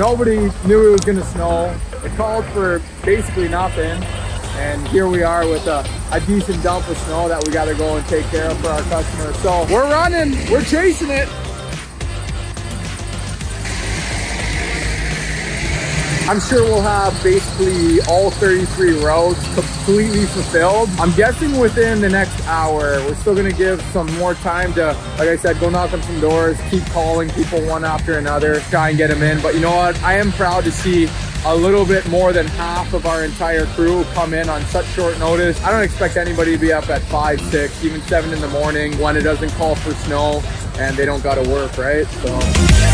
Nobody knew it was gonna snow. It called for basically nothing. And here we are with a, a decent dump of snow that we gotta go and take care of for our customers. So we're running, we're chasing it. I'm sure we'll have basically all 33 routes completely fulfilled. I'm guessing within the next hour, we're still gonna give some more time to, like I said, go knock on some doors, keep calling people one after another, try and get them in. But you know what? I am proud to see a little bit more than half of our entire crew come in on such short notice. I don't expect anybody to be up at five, six, even seven in the morning when it doesn't call for snow and they don't gotta work, right? So.